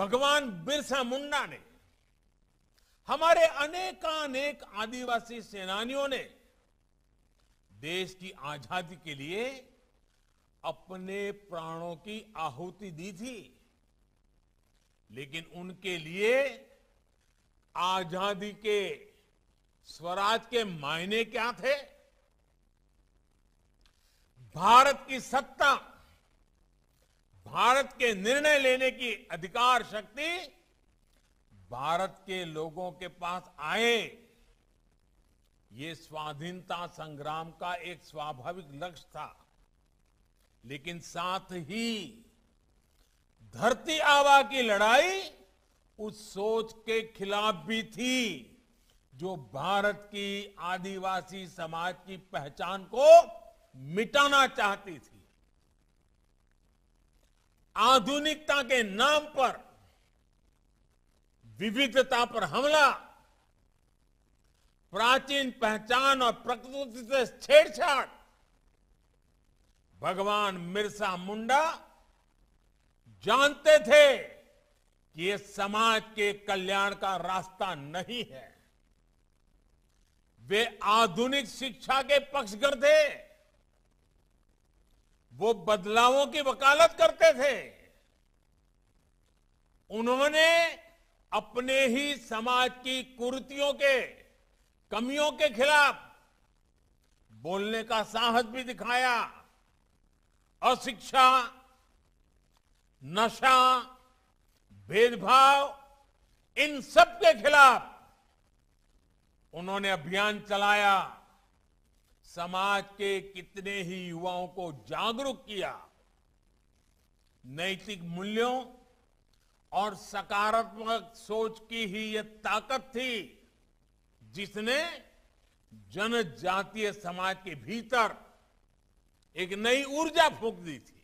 भगवान बिरसा मुंडा ने, हमारे अनेकानेक आदिवासी सेनानियों ने देश की आज़ादी के लिए अपने प्राणों की आहुति दी थी, लेकिन उनके लिए आज़ादी के स्वराज के मायने क्या थे? भारत की सत्ता भारत के निर्णय लेने की अधिकार शक्ति भारत के लोगों के पास आए। ये स्वाधीनता संग्राम का एक स्वाभाविक लक्ष्य था। लेकिन साथ ही धरती आवा की लड़ाई उस सोच के खिलाफ भी थी जो भारत की आदिवासी समाज की पहचान को मिटाना चाहती थी। आधुनिकता के नाम पर, विविधता पर हमला, प्राचीन पहचान और प्रकृति से छेड़छाड़। भगवान मिर्सा मुंडा जानते थे कि ये समाज के कल्याण का रास्ता नहीं है। वे आधुनिक शिक्षा के पक्षगर थे। वो बदलावों की वकालत करते थे। उन्होंने अपने ही समाज की कुर्तियों के, कमियों के खिलाफ बोलने का साहस भी दिखाया। अशिक्षा, नशा, भेदभाव, इन सब के खिलाफ उन्होंने अभियान चलाया। समाज के कितने ही युवाओं को जागरूक किया, नैतिक मूल्यों और सकारात्मक सोच की ही यह ताकत थी, जिसने जनजातीय समाज के भीतर एक नई ऊर्जा फूंक दी थी।